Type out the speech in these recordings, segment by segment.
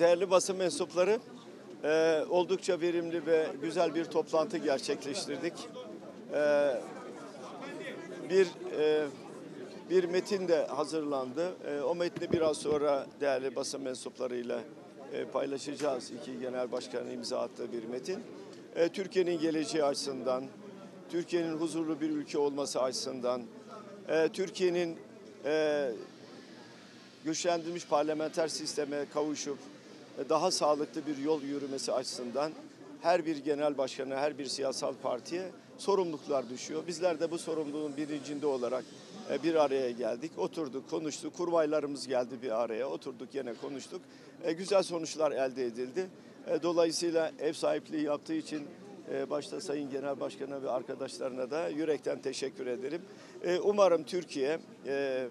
değerli basın mensupları e, oldukça verimli ve güzel bir toplantı gerçekleştirdik. E, bir e, bir metin de hazırlandı. E, o metni biraz sonra değerli basın mensuplarıyla e, paylaşacağız. İki genel başkanın imza attığı bir metin. E, Türkiye'nin geleceği açısından, Türkiye'nin huzurlu bir ülke olması açısından, e, Türkiye'nin e, güçlendirilmiş parlamenter sisteme kavuşup daha sağlıklı bir yol yürümesi açısından her bir genel başkana, her bir siyasal partiye sorumluluklar düşüyor. Bizler de bu sorumluluğun bilincinde olarak e, bir araya geldik, oturduk, konuştuk, kurmaylarımız geldi bir araya, oturduk yine konuştuk. E, Güzel sonuçlar elde edildi. E, Dolayısıyla ev sahipliği yaptığı için e, başta Sayın Genel Başkan'a ve arkadaşlarına da yürekten teşekkür ederim. E, Umarım Türkiye e,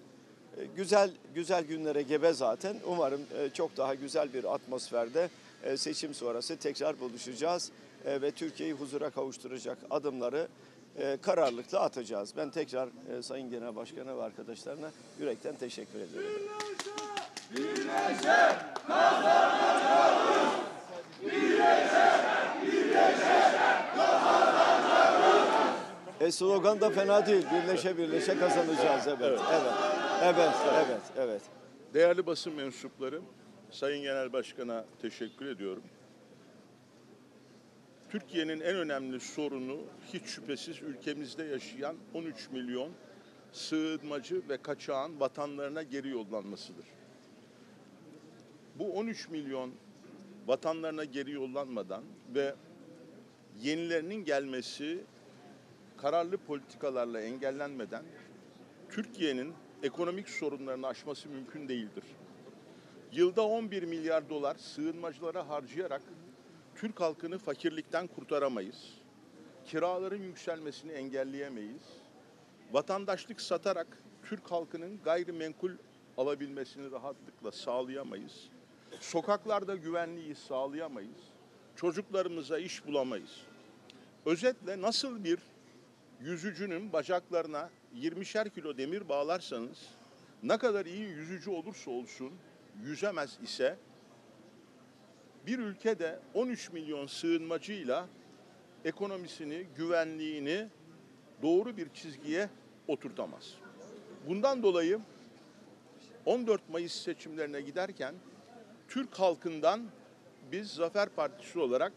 güzel güzel günlere gebe zaten. Umarım e, çok daha güzel bir atmosferde e, seçim sonrası tekrar buluşacağız E, ve Türkiye'yi huzura kavuşturacak adımları e, kararlılıkla atacağız. Ben tekrar e, Sayın Genel Başkan'a ve arkadaşlarına yürekten teşekkür ediyorum. E, slogan da fena değil. Birleşe birleşe kazanacağız. Evet, evet, evet, evet, evet. Değerli basın mensupları, Sayın Genel Başkan'a teşekkür ediyorum. Türkiye'nin en önemli sorunu hiç şüphesiz ülkemizde yaşayan 13 milyon sığınmacı ve kaçağın vatanlarına geri yollanmasıdır. Bu 13 milyon vatanlarına geri yollanmadan ve yenilerinin gelmesi kararlı politikalarla engellenmeden Türkiye'nin ekonomik sorunlarını aşması mümkün değildir. Yılda 11 milyar dolar sığınmacılara harcayarak Türk halkını fakirlikten kurtaramayız. Kiraların yükselmesini engelleyemeyiz. Vatandaşlık satarak Türk halkının gayrimenkul alabilmesini rahatlıkla sağlayamayız. Sokaklarda güvenliği sağlayamayız. Çocuklarımıza iş bulamayız. Özetle nasıl bir yüzücünün bacaklarına 20'şer kilo demir bağlarsanız ne kadar iyi yüzücü olursa olsun yüzemez ise bir ülkede 13 milyon sığınmacıyla ekonomisini, güvenliğini doğru bir çizgiye oturtamaz. Bundan dolayı 14 Mayıs seçimlerine giderken Türk halkından biz Zafer Partisi olarak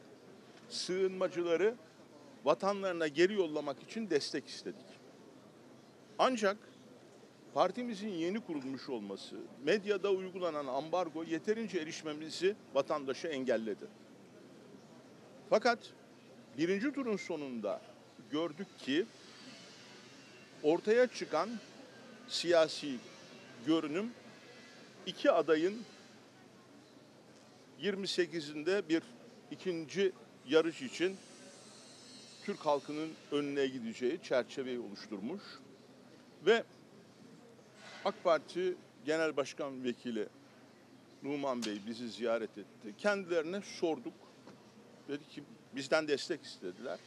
sığınmacıları vatanlarına geri yollamak için destek istedik. Ancak partimizin yeni kurulmuş olması, medyada uygulanan ambargo yeterince erişmemizi vatandaşa engelledi. Fakat birinci turun sonunda gördük ki ortaya çıkan siyasi görünüm iki adayın 28'inde bir ikinci yarış için Türk halkının önüne gideceği çerçeveyi oluşturmuş ve AK Parti Genel Başkan Vekili Numan Bey bizi ziyaret etti. Kendilerine sorduk. Dedi ki bizden destek istediler.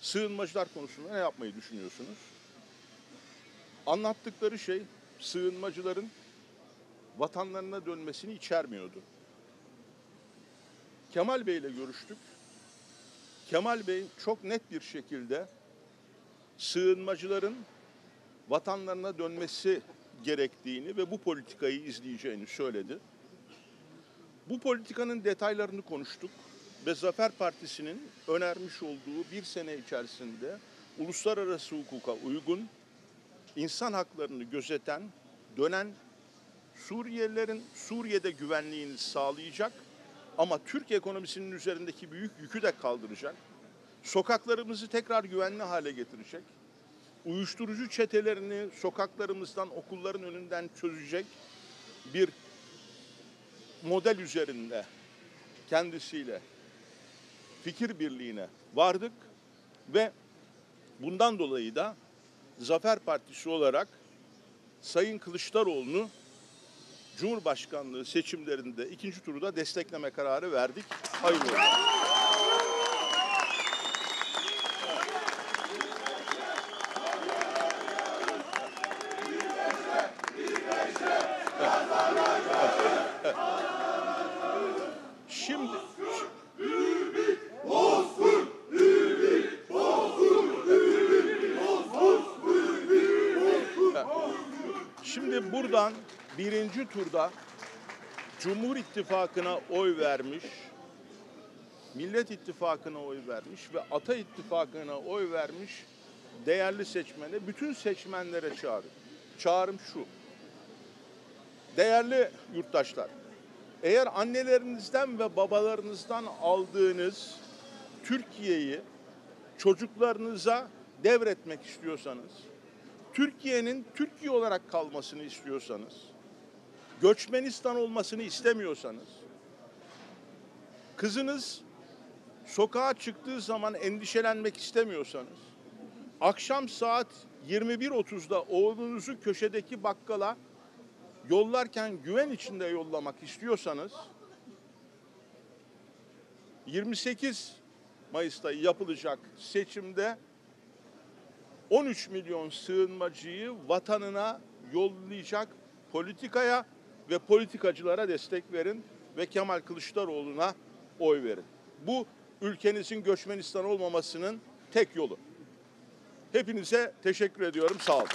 Sığınmacılar konusunda ne yapmayı düşünüyorsunuz? Anlattıkları şey sığınmacıların vatanlarına dönmesini içermiyordu. Kemal Bey ile görüştük. Kemal Bey çok net bir şekilde sığınmacıların vatanlarına dönmesi gerektiğini ve bu politikayı izleyeceğini söyledi. Bu politikanın detaylarını konuştuk ve Zafer Partisi'nin önermiş olduğu bir sene içerisinde uluslararası hukuka uygun, insan haklarını gözeten, dönen Suriyelilerin Suriye'de güvenliğini sağlayacak ama Türk ekonomisinin üzerindeki büyük yükü de kaldıracak. Sokaklarımızı tekrar güvenli hale getirecek. Uyuşturucu çetelerini sokaklarımızdan, okulların önünden çözecek bir model üzerinde kendisiyle fikir birliğine vardık ve bundan dolayı da Zafer Partisi olarak Sayın Kılıçdaroğlu'nu Cumhurbaşkanlığı seçimlerinde ikinci turu da destekleme kararı verdik. Hayırlı olsun. Şimdi buradan birinci turda Cumhur İttifakı'na oy vermiş, Millet İttifakı'na oy vermiş ve Ata İttifakı'na oy vermiş değerli seçmene, bütün seçmenlere çağrım. Çağrım şu. Değerli yurttaşlar, eğer annelerinizden ve babalarınızdan aldığınız Türkiye'yi çocuklarınıza devretmek istiyorsanız, Türkiye'nin Türkiye olarak kalmasını istiyorsanız, Göçmenistan olmasını istemiyorsanız, kızınız sokağa çıktığı zaman endişelenmek istemiyorsanız, akşam saat 21.30'da oğlunuzu köşedeki bakkala yollarken güven içinde yollamak istiyorsanız 28 Mayıs'ta yapılacak seçimde 13 milyon sığınmacıyı vatanına yollayacak politikaya ve politikacılara destek verin ve Kemal Kılıçdaroğlu'na oy verin. Bu ülkenizin göçmenistan olmamasının tek yolu. Hepinize teşekkür ediyorum. Sağ olun.